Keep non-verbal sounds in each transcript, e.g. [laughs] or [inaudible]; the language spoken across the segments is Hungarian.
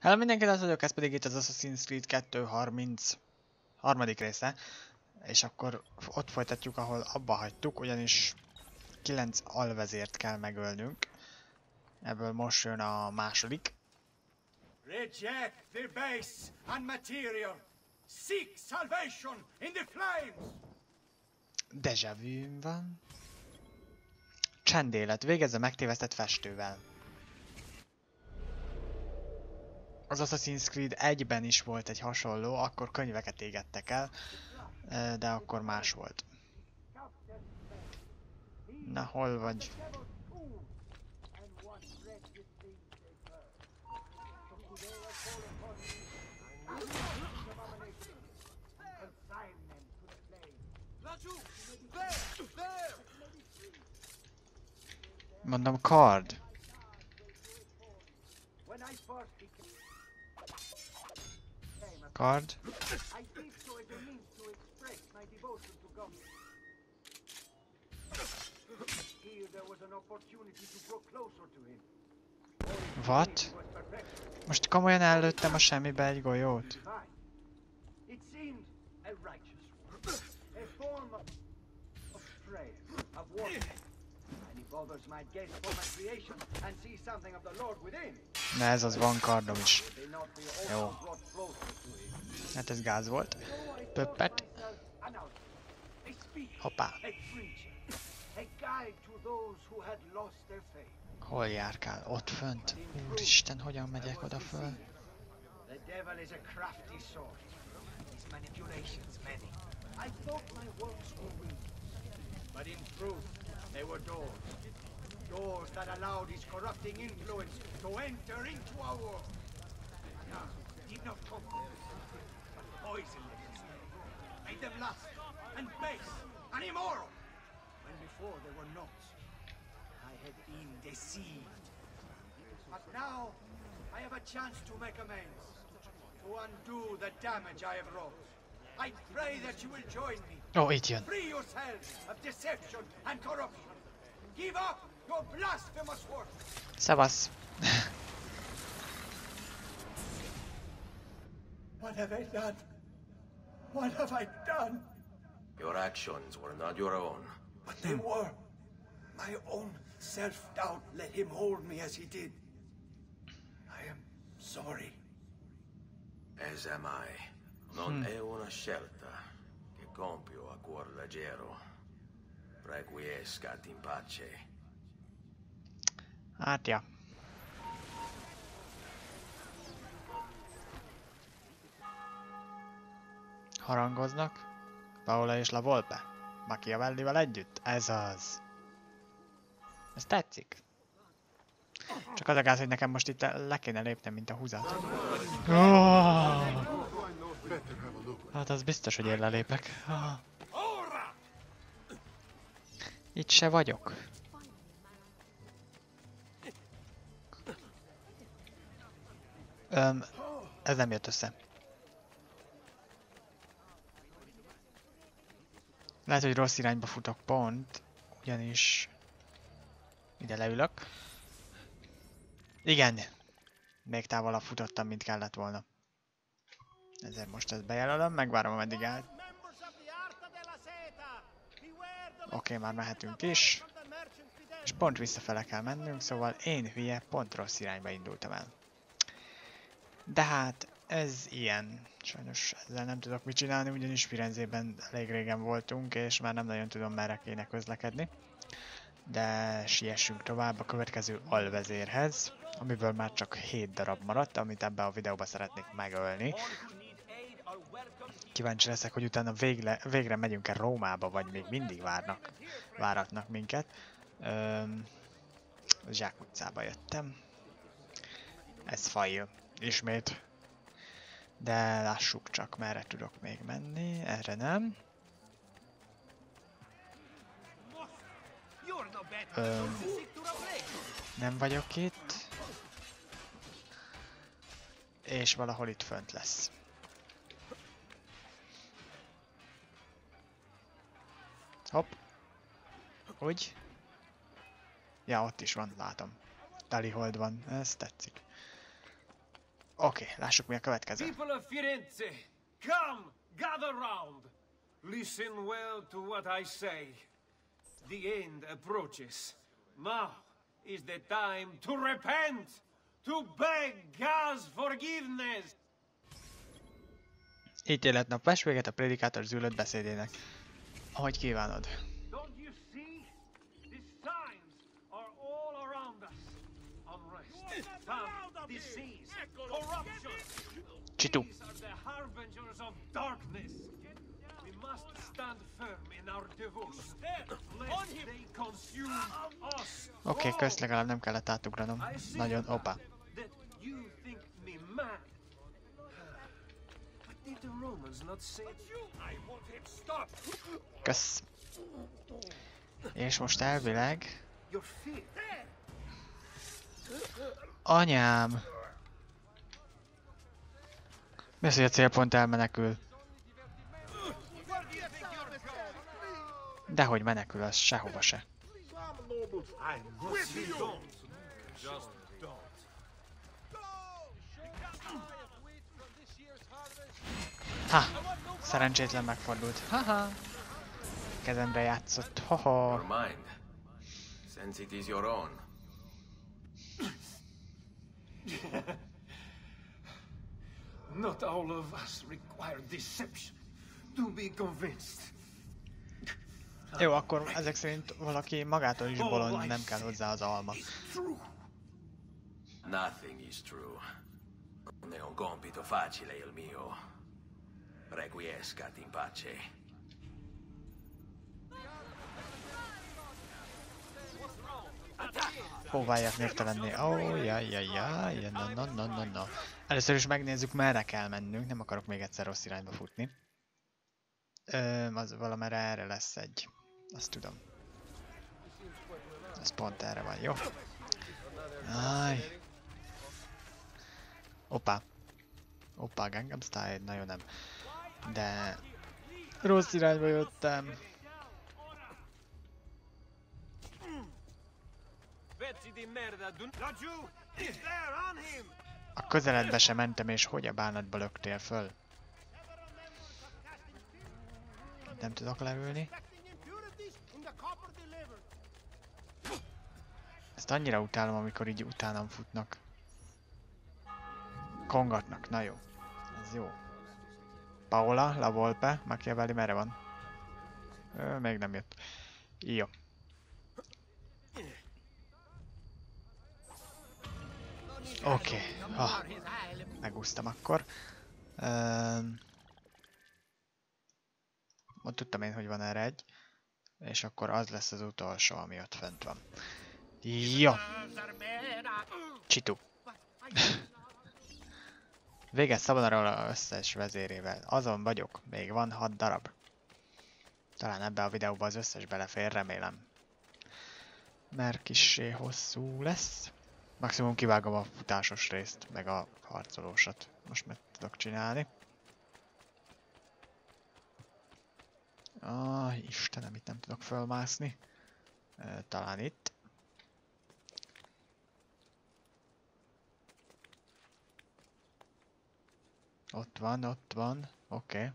Hello mindenkit, az vagyok, ez pedig itt az Assassin's Creed 2.30 harmadik része. És akkor ott folytatjuk, ahol abba hagytuk, ugyanis 9 alvezért kell megölnünk. Ebből most jön a második. Reject the base and material. Seek salvation in the flames. Deja vu van. Csendélet, végezze megtévesztett festővel. Az Assassin's Creed 1-ben is volt egy hasonló, akkor könyveket égettek el, de akkor más volt. Na, hol vagy? Mondom, card. One, a form of, of prayer, of worship. And if others might guess for my creation and see something of the Lord within, Na ez az van kardom is. Jó. Hát ez gáz volt. Pöppet. Hoppá. Hol járkál? Ott fönt? Úristen, hogyan megyek oda föl? But in truth they were doors. Doors that allowed his corrupting influence to enter into our world. Now, did not them, but poisoned them instead. Made them lust and base and immoral, when before they were not. I had been deceived. But now I have a chance to make amends, to undo the damage I have wrought. I pray that you will join me. Oh, jön. Free yourselves of deception and corruption. Give up your blasphemous work. Szevasz. What have I done? What have I done? Your actions were not your own. But they were. My own self-doubt let him hold me as he did. I am sorry. As am I. Non hmm. è una scelta che compio a cuor leggero. Requiescat in pace. Hát ja. Harangoznak. Paola és La Volpe. Machiavellivel együtt. Ez az. Ez tetszik. Csak az a gáz, hogy nekem most itt le kéne lépnem, mint a húzat. Oh! Hát az biztos, hogy én lelépek. Ah. Itt se vagyok. Öm, ez nem jött össze. Lehet, hogy rossz irányba futok pont, ugyanis ide leülök. Igen, még távolabb futottam, mint kellett volna. Ezért most ezt bejelölöm, megvárom, ameddig áll. Oké, okay, már mehetünk is. És pont visszafele kell mennünk, szóval én hülye pont rossz irányba indultam el. De hát ez ilyen. Sajnos ezzel nem tudok mit csinálni, ugyanis Firenzében elég régen voltunk, és már nem nagyon tudom merre kéne közlekedni. De siessünk tovább a következő alvezérhez, amiből már csak 7 darab maradt, amit ebbe a videóba szeretnék megölni. Kíváncsi leszek, hogy utána végre, végre megyünk-e Rómába, vagy még mindig várnak, váratnak minket. Öm, Zsák utcába jöttem. Ez fail. Ismét. De lássuk csak, merre tudok még menni. Erre nem. Öm, nem vagyok itt. És valahol itt fönt lesz. Hopp. Úgy. Ja, ott is van, látom. Telihold van, ez tetszik. Oké, okay, lássuk mi a következő. People of Firenze, come, gather round. Listen well to what I say. The end approaches. Now is the time to repent, to beg God's forgiveness. Ítéletnap vess véget a prédikátor zűlött beszédének. Ahogy kívánod. Unrest, famine, disease, us. Oké, okay, közt legalább nem kellett átugranom. Nagyon, opa. Kösz. És most elvileg... Anyám! Mi az, hogy a célpont elmenekül? Dehogy menekül, az sehova se. Ha! Szerencsétlen megfordult. Haha! Kezemre játszott. Mind. Since it is your own. [laughs] Not all of us require deception to be convinced. Jó, akkor ezek szerint valaki magától is bolond, nem kell hozzá az alma. Nothing is true. Non è un compito facile il mio. Requiescat in pace. Hová ért névtelenné? Ó, oh, jaj, jaj, jaj, no, no, no, no, no. Először is megnézzük, merre kell mennünk, nem akarok még egyszer rossz irányba futni. Ö, az valamerre erre lesz egy. Azt tudom. Ez pont erre van, jó? Áj. Opa. Opa, Gangnam Style, nagyon nem. De... Rossz irányba jöttem. A közeledbe sem mentem, és hogy a bánatba löktél föl? Nem tudok leülni. Ezt annyira utálom, amikor így utánam futnak. Kongatnak, na jó. Ez jó. Paola, La Volpe, Machiavelli merre van? Ö, még nem jött. Jó. Oké. Okay. Ah, megúsztam akkor. Um, ott tudtam én, hogy van erre egy. És akkor az lesz az utolsó, ami ott fent van. Jó. Csitu. Véges Szabonaról összes vezérével. Azon vagyok, még van 6 darab. Talán ebbe a videóba az összes belefér, remélem. Mert kissé hosszú lesz. Maximum kivágom a futásos részt, meg a harcolósat. Most meg tudok csinálni. Ah, Istenem, itt nem tudok fölmászni. E, talán itt. Ott van, ott van. Oké. Okay.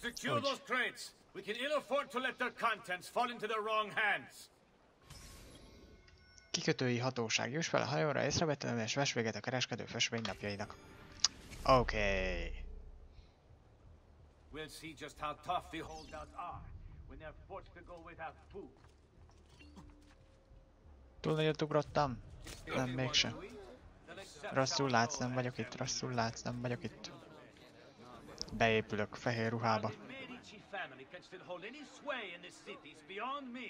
Secure those crates! We can ill afford to let their contents fall into the wrong hands. Kikötői hatóság. Juss fel a hajóra észrevetlenül és vess véget a kereskedő festmény napjainak. Oké. Okay. We'll see just how tough the holdouts are when they're forced to go without food. Túl nagyot ugrottam? Nem, mégsem. Rosszul látsz, nem vagyok itt. Rosszul látsz, nem vagyok itt. Beépülök fehér ruhába. Family can still hold any sway in this city is beyond me.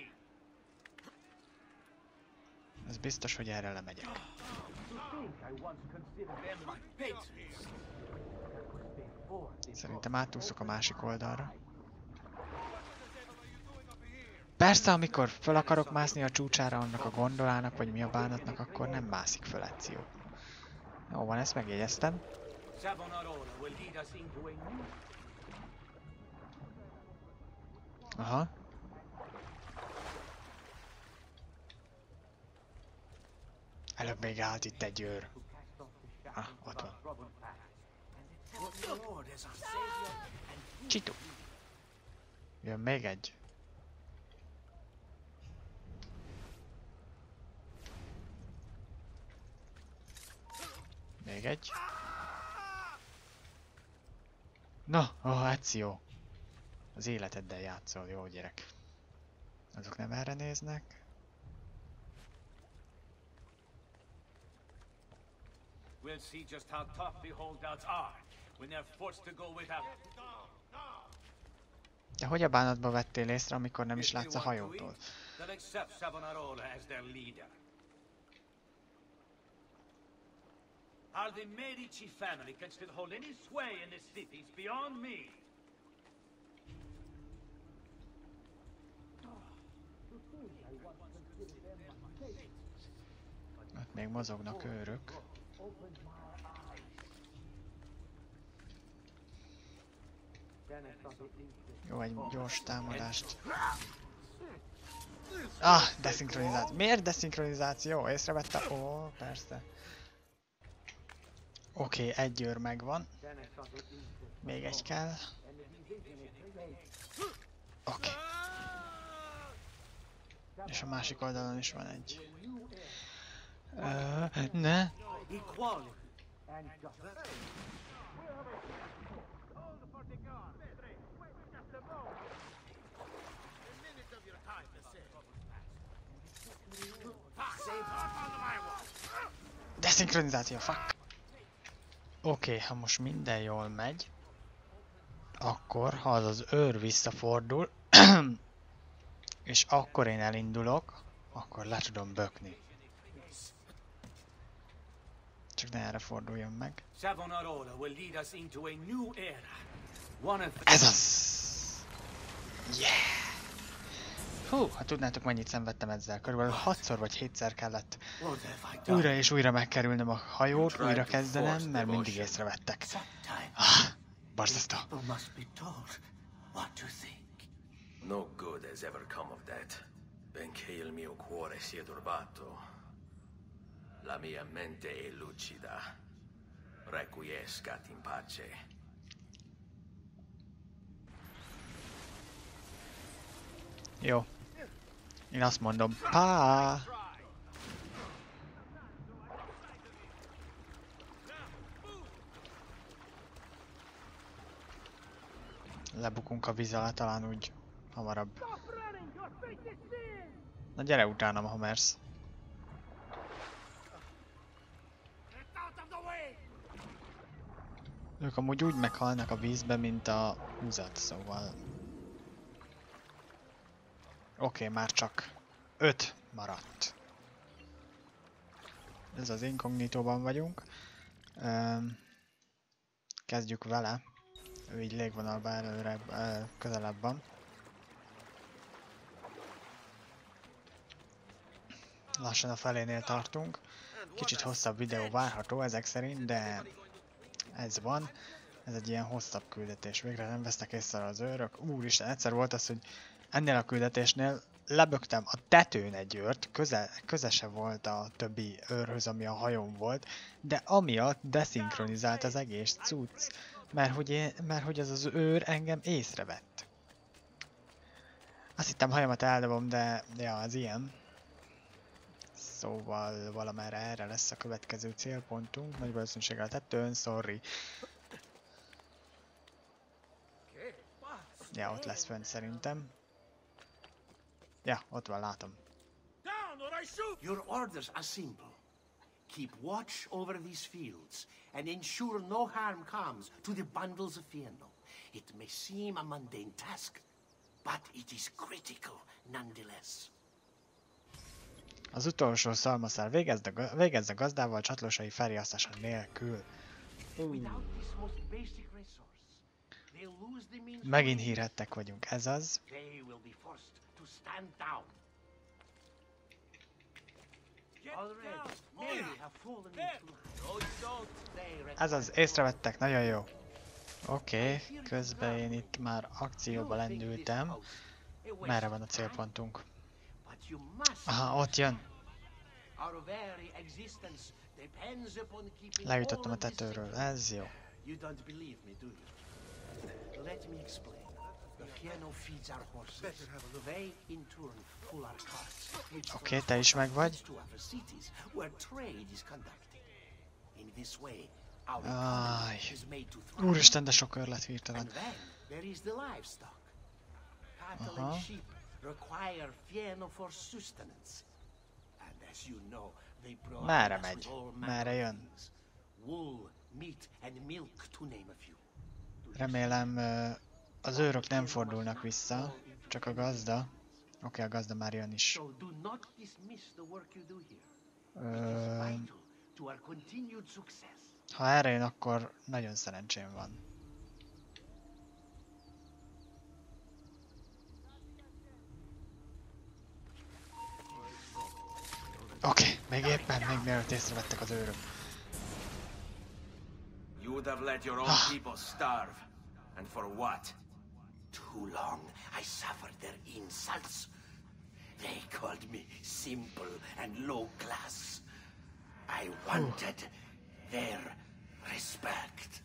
Ez biztos, hogy erre lemegyek. They Szerintem átúszok a másik oldalra. Persze, amikor föl akarok mászni a csúcsára annak a gondolának, vagy mi a bánatnak, akkor nem mászik föl Ezio. Jó van, ezt megjegyeztem. Savonarola will lead us into a new Előbb még állt itt egy őr. Ah, ott van. Csitu. Jön még egy. Még egy. Na, a akció. Az életeddel játszol, jó gyerek. Azok nem erre néznek. We'll see just how tough the holdouts are when they're forced to go without. De hogy a bánatba vettél észre, amikor nem is látsz a hajótól? Are the Medici family can still hold any sway in this city is beyond me. Még mozognak őrök. Jó, egy gyors támadást. Ah, deszinkronizáció. Miért deszinkronizáció? Észrevette? Ó, persze. Oké, okay, egy őr megvan. Még egy kell. Oké. Okay. És a másik oldalon is van egy. Ö, ne. Deszinkronizáció, fuck! Oké, ha most minden jól megy, akkor ha az az őr visszafordul, [clears throat] és akkor én elindulok, akkor le tudom bökni. Csak ne erre forduljon meg. Savonarola will lead us into a new era. One of the Ez az! Yeah! Hú, ha tudnátok mennyit szenvedtem ezzel, körülbelül 6-szor vagy 7-szer kellett újra és újra megkerülnöm a hajót, újra kezdenem, mert mindig észrevettek. Ah, borzasztó. No good has ever come of that. Benché il mio cuore sia turbato, la mia mente è lucida. Requiescat in pace. Jó. Én azt mondom, pá! Lebukunk a víz alá, talán úgy hamarabb. Na gyere utánam, ha mersz. Ők amúgy úgy meghalnak a vízbe, mint a húzat, szóval... Oké, okay, már csak 5 maradt. Ez az inkognitóban vagyunk. Öm, kezdjük vele. Ő így légvonalba előre közelebb van. Lassan a felénél tartunk. Kicsit hosszabb videó várható ezek szerint, de ez van. Ez egy ilyen hosszabb küldetés. Végre nem vesznek észre az őrök. Úristen, egyszer volt az, hogy ennél a küldetésnél lebögtem a tetőn egy őrt, köze, köze se volt a többi őrhöz, ami a hajón volt, de amiatt deszinkronizált az egész cucc, mert hogy, én, mert hogy az az őr engem észrevett. Azt hittem hajamat eldobom, de ja, az ilyen. Szóval valamerre erre lesz a következő célpontunk, nagy valószínűséggel a tetőn, sorry. Ja, ott lesz fönn szerintem. Ja, ott van, látom. Your orders are simple. Keep watch over these fields and ensure no harm comes to the bundles of Fieno. It may seem a mundane task, but it is critical nonetheless. Az utolsó szalmaszál végezd végezd a gazdával csatlósai felriasztása nélkül. To Megint hírhettek vagyunk, ez az. Ez az, észrevettek, nagyon jó. Oké, okay, közben én itt már akcióba lendültem. Merre van a célpontunk? But you must Aha, ott jön. Our very existence depends upon keeping Leütöttem all a tetőről, ez jó. You don't believe me, do you? Let me explain. The Fiano feeds our horses. They, in turn, pull our carts, Oké, te is megvagy. leads to other cities where trade is conducted. In this way, our Aj. economy is made to thrive. Úristen, de sok örlet hirtelen. And require fieno for sustenance. And as you know, they provide Merre us megy? of jön? Wool, meat, and milk, to name a few. Remélem az őrök nem fordulnak vissza, csak a gazda. Oké, a gazda már jön is. Ö, ha erre jön, akkor nagyon szerencsém van. Oké, még éppen, még mielőtt észrevettek az őrök. You would have let your own Ah. people starve. And for what? Too long I suffered their insults. They called me simple and low class. I wanted their respect.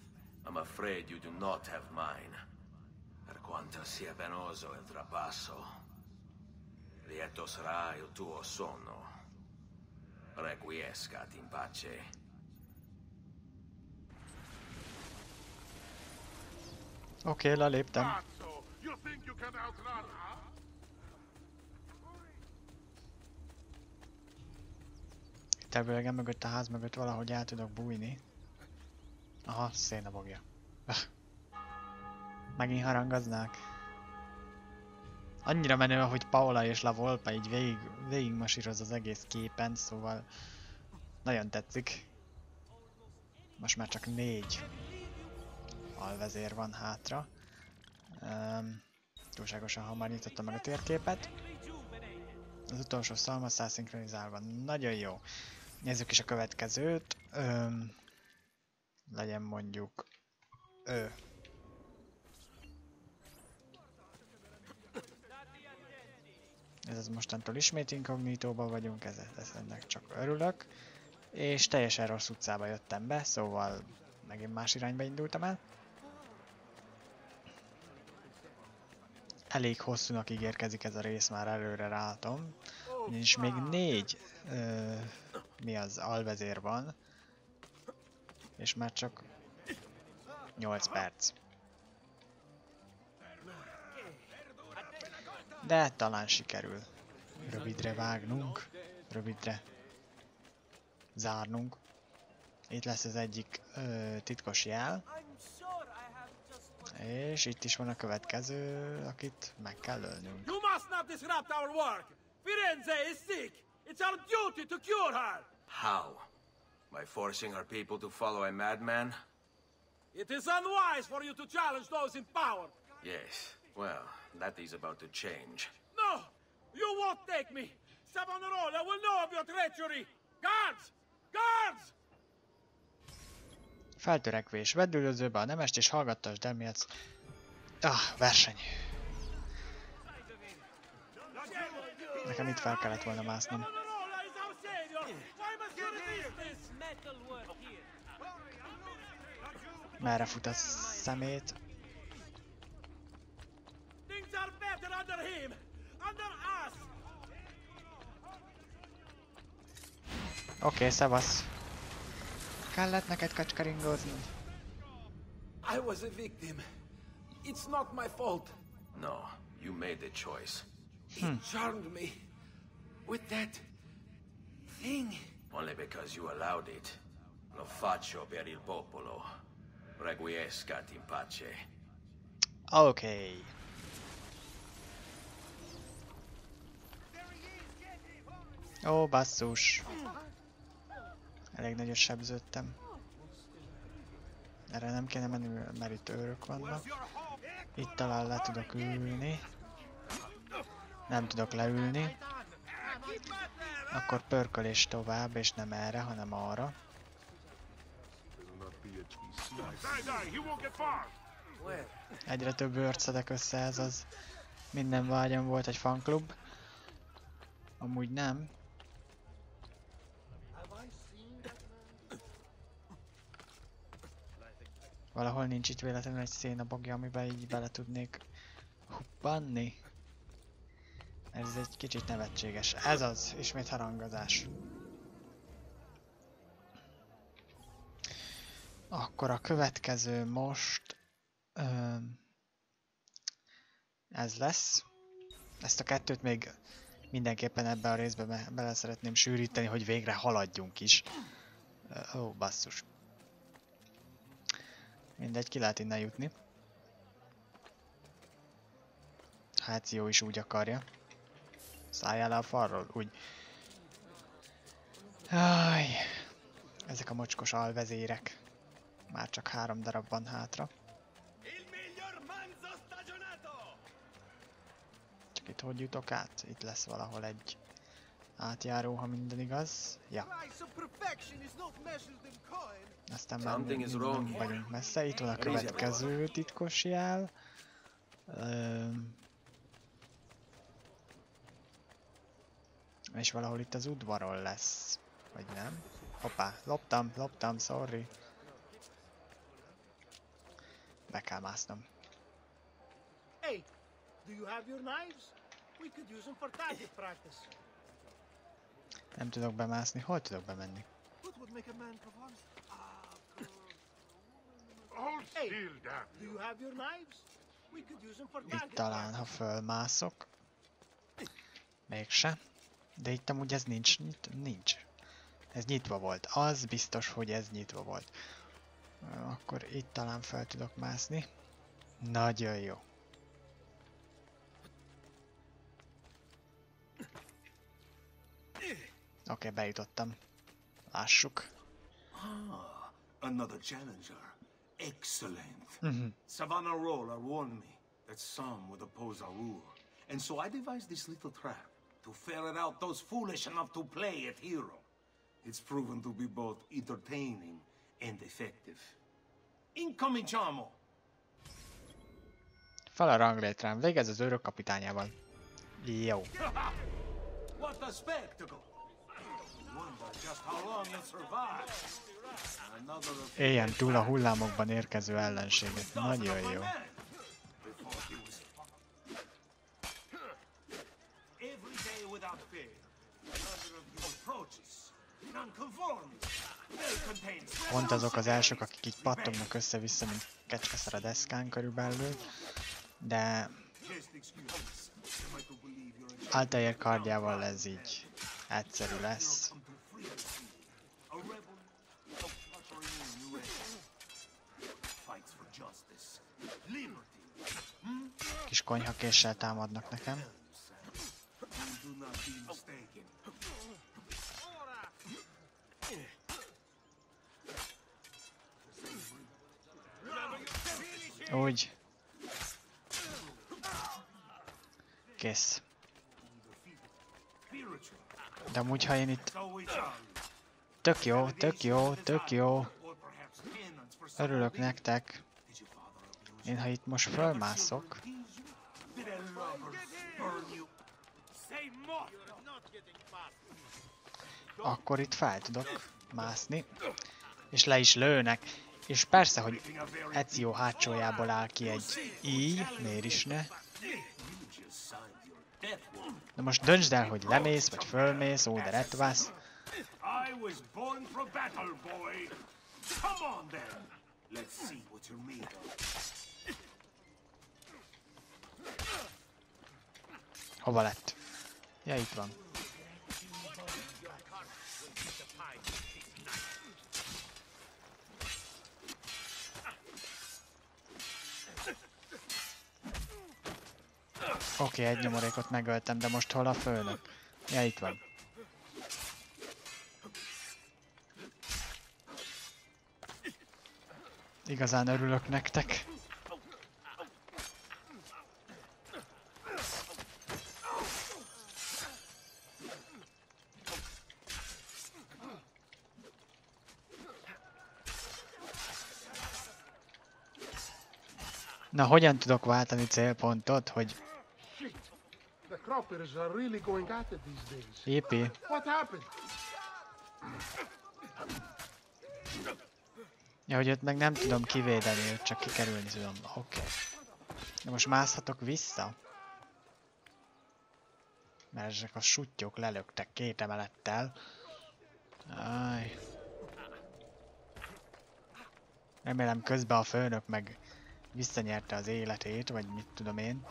I'm afraid you do not have mine. Per quanto sia penoso il trapasso, lieto sarà il tuo sonno. Requiescat in pace. Oké, leléptem. Outrun her? Itt elvileg mögött a ház mögött valahogy el tudok bújni. Aha, szénabogja. Megint harangoznák. Annyira menő, ahogy Paola és La Volpe így végig, végig masíroz az egész képen, szóval nagyon tetszik. Most már csak négy alvezér van hátra. Um, túlságosan hamar nyitottam meg a térképet. Az utolsó szalmaszál szinkronizálva. Nagyon jó. Nézzük is a következőt. Öm, legyen mondjuk ő. Ez az mostantól ismét inkognitóban vagyunk, ez, ez ennek csak örülök. És teljesen rossz utcába jöttem be, szóval megint más irányba indultam el. Elég hosszúnak ígérkezik ez a rész, már előre látom. Ugyanis még négy ö, mi az alvezér van. És már csak 8 perc. De talán sikerül rövidre vágnunk, rövidre zárnunk. Itt lesz az egyik ö, titkos jel, és itt is van a következő, akit meg kell ölnünk. You must not disrupt our work! Firenze is sick! It's our duty to cure her! How? By forcing our people to follow a madman? It is unwise for you to challenge those in power! Yes. Well, that is about to change. No! You won't take me! Savonarola will know of your treachery! Guards! Guards! Feltörekvés. Vedd üldözőbe a nemest és hallgattasd el, mi az... Ah, verseny. Nekem itt fel kellett volna másznom. Merre fut a szemét? Okay, szevasz. Kellett neked kacskaringozni? I was a victim. It's not my fault. No, you made the choice. He hmm. charmed me with that thing. Only because you allowed it. Lo faccio per il popolo. Requiescat in pace. Okay. Ó, basszus. Elég nagyot sebződtem. Erre nem kéne menni, mert itt őrök vannak. Itt talán le tudok ülni. Nem tudok leülni. Akkor pörkölés tovább, és nem erre, hanem arra. Egyre több őrt szedek össze, ez az minden vágyam volt egy fanklub. Amúgy nem. Valahol nincs itt véletlenül egy szénabogja, amiben így bele tudnék huppanni. Ez egy kicsit nevetséges. Ez az, ismét harangozás. Akkor a következő most... Öm, ez lesz. Ezt a kettőt még mindenképpen ebbe a részbe be, bele szeretném sűríteni, hogy végre haladjunk is. Ö, Ó, basszus. Mindegy, ki lehet innen jutni. Hát jó is úgy akarja. Szálljál le a falról, úgy. Aj, ezek a mocskos alvezérek. Már csak három darab van hátra. Csak itt hogy jutok át? Itt lesz valahol egy átjáró, ha minden igaz. Ja, Aztán már nem here. vagyunk messze. Itt van a következő titkos jel. Öm, és valahol itt az udvaron lesz. Vagy nem? Hoppá, loptam, loptam, sorry. Be kell másznom. Hey, do you have your knives? We could use them for target practice. Nem tudok bemászni. Hol tudok bemenni? What would make a man come on? Hold Hey. still, damn Do you. you have your knives? We could use them for Itt talán, ha fölmászok. Mégse. De itt amúgy ez nincs, nyit, nincs. Ez nyitva volt. Az biztos, hogy ez nyitva volt. Akkor itt talán fel tudok mászni. Nagyon jó. Oké, okay, bejutottam. Lássuk. Ah, another challenger. Excellent. Mhm. Savannah Roller warned me that some would oppose our rule. And so I devised this little trap to ferret out those foolish enough to play at hero. It's proven to be both entertaining and effective. Incoming Chamo! Fel a ranglétrán. Végez az őrök kapitányával. Jó. [laughs] What a spectacle! Éljen túl a hullámokban érkező ellenséget. Nagyon jó. Pont azok az elsők, akik így pattognak össze-vissza, mint kecskeszar a deszkán körülbelül. De Altair kardjával ez így egyszerű lesz. come to free the sea? A rebel of Catherine US. Fights for justice, liberty. Kis konyhakéssel támadnak nekem. Úgy. Kész. De amúgy, ha én itt... Tök jó, tök jó, tök jó. Örülök nektek. Did your father abuse Én ha itt most fölmászok, akkor itt fel tudok mászni. És le is lőnek. És persze, hogy Ezio hátsójából áll ki egy így, miért is ne. De most döntsd el, hogy lemész, vagy fölmész, ó, de retvász. Come on then. Let's see what you're made of. Hova lett? Ja, itt van. Oké, egy nyomorékot megöltem, de most hol a főnök? Ja, itt van. Igazán örülök nektek. Na, hogyan tudok váltani célpontot, hogy happened? Ja, hogy őt meg nem tudom kivédeni, őt csak kikerülni tudom. Oké. Okay. De most mászhatok vissza? Mert ezek a sutyok lelöktek két emelettel. Áj. Remélem közben a főnök meg visszanyerte az életét, vagy mit tudom én.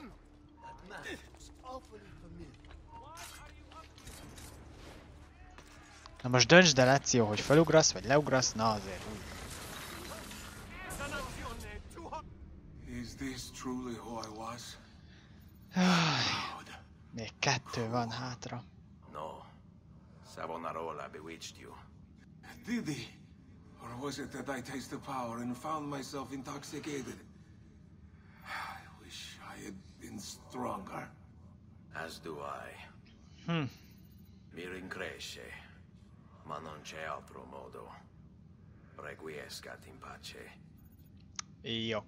Na most döntsd el, Ezio, hogy felugrasz, vagy leugrasz, na azért úgy. Is this truly who I was? Áj, Még kettő van hátra. No. Savonarola bewitched you. Did he? Or was it that I tasted power and found myself intoxicated? Been stronger. As do I. Hm. Mi rincresce, ma non c'è altro modo. Requiescat in pace. Jó.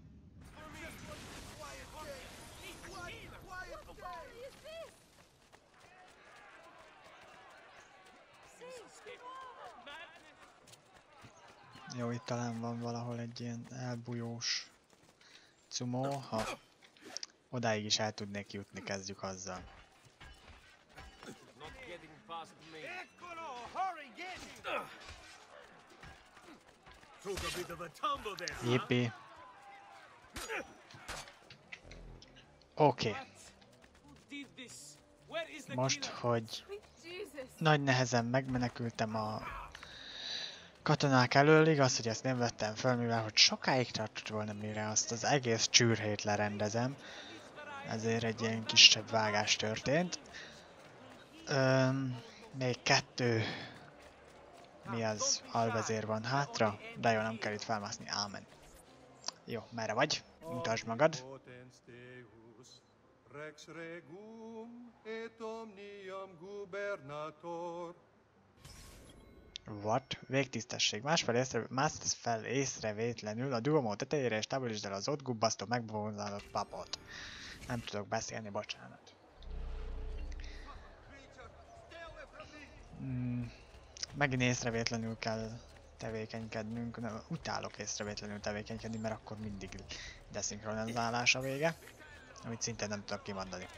Jó, itt talán van valahol egy ilyen elbújós cumó, ha odáig is el tudnék jutni, kezdjük azzal. Jépé. Oké, okay. Most, hogy nagy nehezen megmenekültem a katonák elől, igaz, hogy ezt nem vettem fel, mivel hogy sokáig tartott volna, mire azt az egész csűrhét lerendezem. Ezért egy ilyen kisebb vágás történt. Öm, még kettő mi az alvezér van hátra, de jó, nem kell itt felmászni, ámen. Jó, merre vagy? Mutasd magad. Rex regum et omnium gubernator. What? Végtisztesség. Másfél észre, másfél észrevétlenül a Duomo tetejére és távolítsd el az ott gubbasztó megbonzálott papot. Nem tudok beszélni, bocsánat. Mm, megint észrevétlenül kell tevékenykednünk. Nem, utálok észrevétlenül tevékenykedni, mert akkor mindig deszinkronizálás a vége. Amit szintén nem tudok kimondani.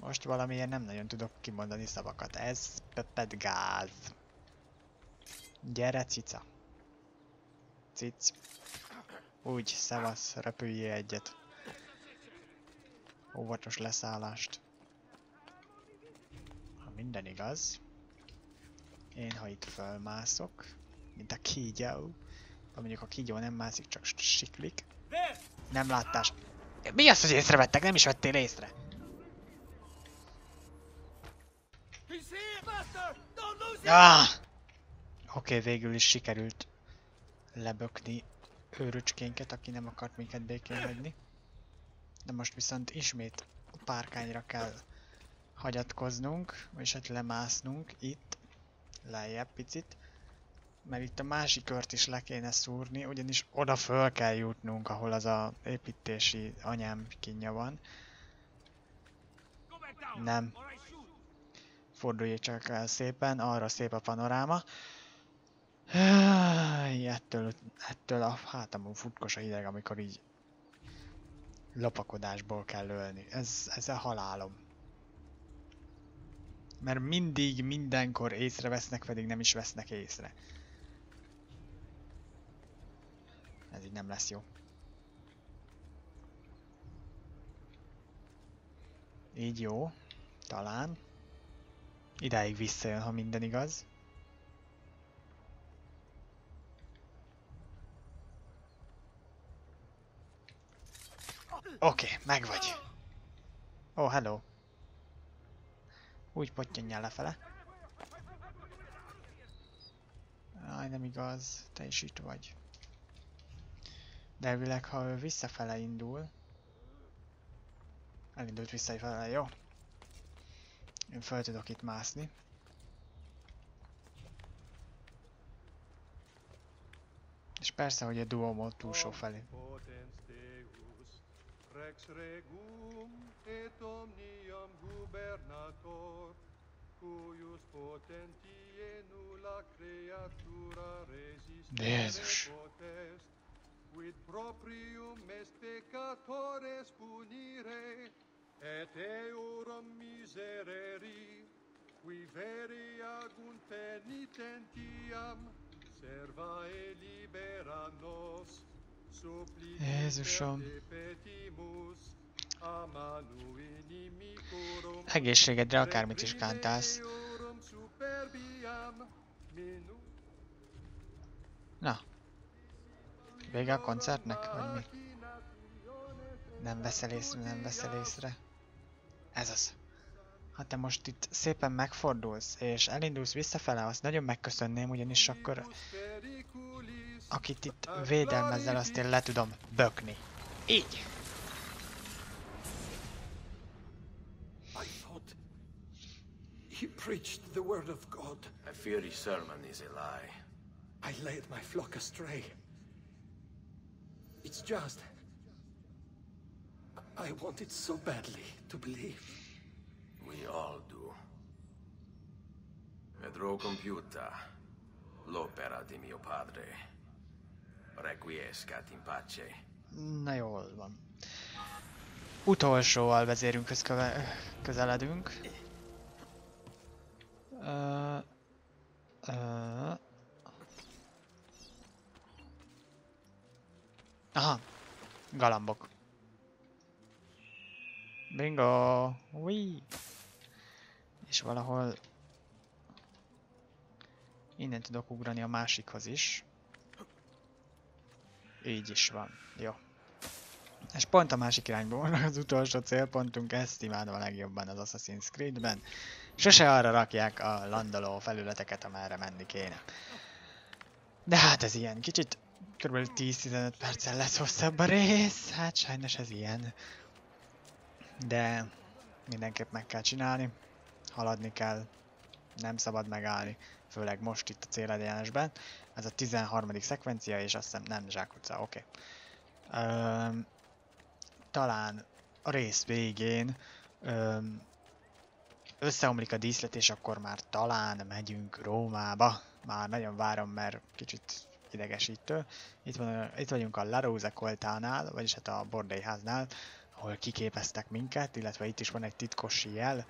Most valamiért nem nagyon tudok kimondani szavakat. Ez pepet gáz. Gyere, cica. Cic. Úgy, szevasz, repüljél egyet. Óvatos leszállást. Ha minden igaz. Én, ha itt fölmászok, mint a kígyó, ha mondjuk a kígyó nem mászik, csak siklik. Nem láttás. Mi az, hogy észrevettek? Nem is vettél észre. Ah! Oké, okay, végül is sikerült lebökni őröcskénket, aki nem akart minket békén hagyni. De most viszont ismét a párkányra kell hagyatkoznunk, és hát lemásznunk itt, lejjebb picit. Mert itt a másik kört is le kéne szúrni, ugyanis oda föl kell jutnunk, ahol az a építési anyám kinja van. Nem. Fordulj csak el szépen, arra szép a panoráma. Háj, Ettől, ettől a hátamon futkos a hideg, amikor így lopakodásból kell ölni. Ez, ez a halálom. Mert mindig, mindenkor észrevesznek, pedig nem is vesznek észre. Ez így nem lesz jó. Így jó. Talán. Idáig visszajön, ha minden igaz. Oké, okay, megvagy. Oh, hello. Úgy pottyanjál lefele. Aj, nem igaz. Te is itt vagy. De elvileg, ha ő visszafele indul... Elindult visszafele, jó? Én fel tudok itt mászni. És persze, hogy a Duomo túlsó felé. rex regum et omnium gubernator cuius potentie nulla creatura resistere potest quid proprium est peccatores punire et eorum misereri qui veri agunt penitentiam servae libera nos Jesu schon. Egészségedre akármit is kántálsz. Na. Vége a koncertnek, vagy mi? Nem veszel észre, nem veszel észre. Ez az. Ha te most itt szépen megfordulsz, és elindulsz visszafele, azt nagyon megköszönném, ugyanis akkor akit itt védelmezzel, azt én le tudom bökni. Így. He preached the word of God. I fear his sermon is a lie. I led my flock astray. It's just. I wanted so badly to believe. We all do. Vedrò compiuta l'opera di mio padre. Requiescat in pace. Na jól van. Utolsó alvezérünkhöz köve- közeledünk. Ö, ö, Aha, galambok. Bingo! Ui! És valahol innen tudok ugrani a másikhoz is. Így is van. Jó. És pont a másik irányból az utolsó célpontunk, ezt imádom a legjobban az Assassin's Creed-ben. Sose arra rakják a landoló felületeket, amerre menni kéne. De hát ez ilyen, kicsit kb. 10-15 perccel lesz hosszabb a rész, hát sajnos ez ilyen. De mindenképp meg kell csinálni, haladni kell, nem szabad megállni, főleg most itt a célegyenesben. Ez a 13. szekvencia, és azt hiszem nem zsákutca, oké. Okay. Talán a rész végén öm, összeomlik a díszlet, és akkor már talán megyünk Rómába. Már nagyon várom, mert kicsit idegesítő. Itt, van, itt vagyunk a La Coltánál, vagyis hát a bordélyháznál, ahol kiképeztek minket, illetve itt is van egy titkos jel.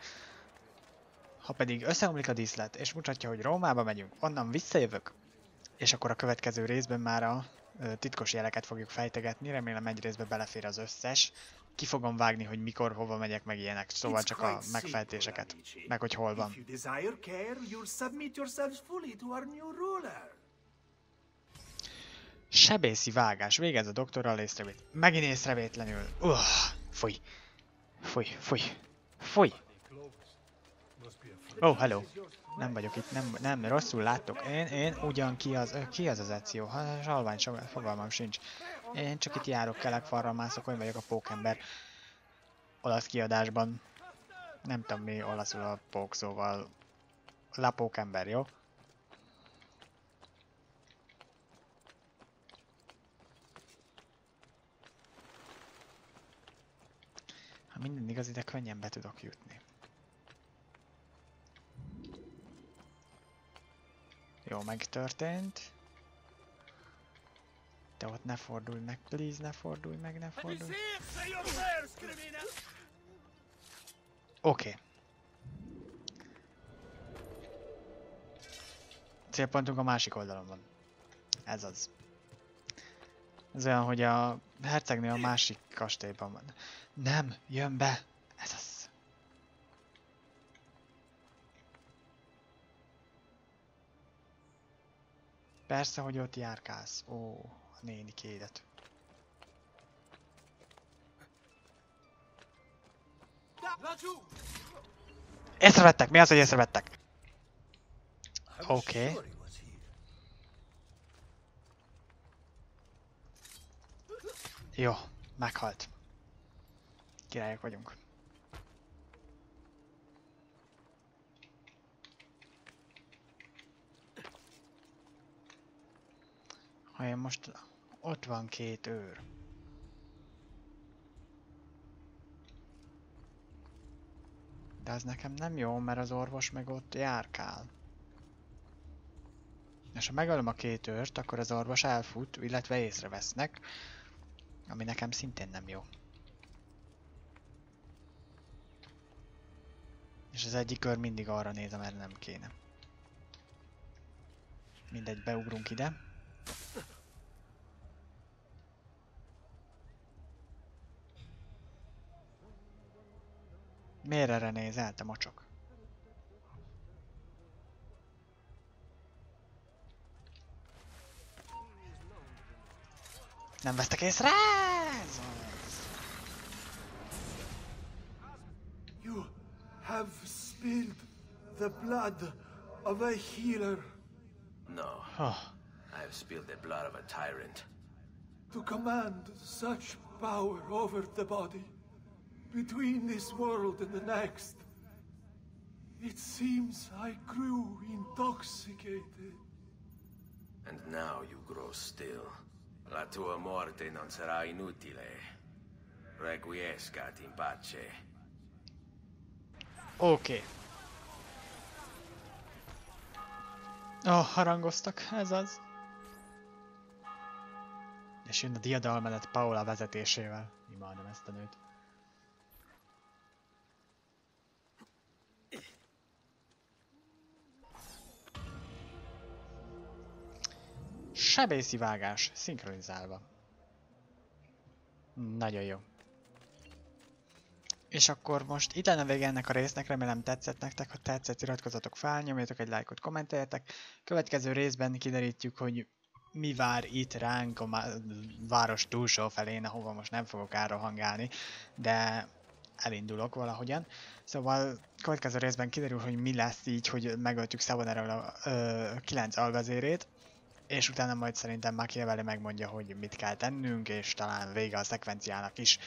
Ha pedig összeomlik a díszlet, és mutatja, hogy Rómába megyünk, onnan visszajövök, és akkor a következő részben már a titkos jeleket fogjuk fejtegetni, remélem egy részbe belefér az összes. Ki fogom vágni, hogy mikor, hova megyek, meg ilyenek, szóval csak a megfejtéseket, meg hogy hol van. Sebészi vágás, végez a doktorral észrevét. Megint észrevétlenül. Uh, fúj. Fúj, fúj. Fúj. Oh, hello. Nem vagyok itt, nem, nem, rosszul láttok. Én, én ugyan ki az, ki az az Ezio? So- fogalmam sincs. Én csak itt járok, kelek, falra mászok, hogy vagyok a pókember. Olasz kiadásban. Nem tudom mi olaszul a pók, szóval... La pókember, jó? Ha minden igaz, ide könnyen be tudok jutni. Jó, megtörtént. De ott ne fordulj meg, please, ne fordulj meg, ne fordulj. Oké. Okay. Célpontunk a másik oldalon van. Ez az. Ez olyan, hogy a hercegnő a másik kastélyban van. Nem, jön be! Ez az. Persze, hogy ott járkálsz. Ó, a néni kédet. Észrevettek! Mi az, hogy észrevettek? Oké. Okay. Jó, meghalt. Királyok vagyunk. Ha én most... Ott van két őr. De az nekem nem jó, mert az orvos meg ott járkál. És ha megölöm a két őrt, akkor az orvos elfut, illetve észrevesznek, ami nekem szintén nem jó. És az egyik kör mindig arra néz, amerre nem kéne. Mindegy, beugrunk ide. Miért erre nézel, te mocsok? Nem vesztek észre? Ez az. You have spilled the blood of a healer No, Oh, I have spilled the blood of a tyrant. to command such power over the body between this world and the next. It seems I grew intoxicated. And now you grow still. La tua morte non sarà inutile. Requiescat in pace. Oké. Oh, harangoztak, ez az. És jön a diadalmenet Paula vezetésével. Imádom ezt a nőt. Sebészi vágás, szinkronizálva. Nagyon jó. És akkor most itt lenne vége ennek a résznek, remélem tetszett nektek, ha tetszett, iratkozzatok fel, nyomjatok egy lájkot, kommenteljetek. Következő részben kiderítjük, hogy mi vár itt ránk a város túlsó felén, ahova most nem fogok elrohangálni, de elindulok valahogyan. Szóval következő részben kiderül, hogy mi lesz így, hogy megöltük Savonerről a ö, 9 algazérét, és utána majd szerintem Machiavelli megmondja, hogy mit kell tennünk, és talán vége a szekvenciának is.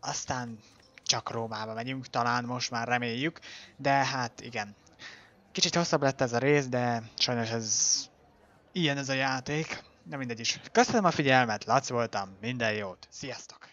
Aztán csak Rómába megyünk, talán most már reméljük, de hát igen. Kicsit hosszabb lett ez a rész, de sajnos ez ilyen ez a játék. De mindegy is. Köszönöm a figyelmet, Lac voltam, minden jót, sziasztok!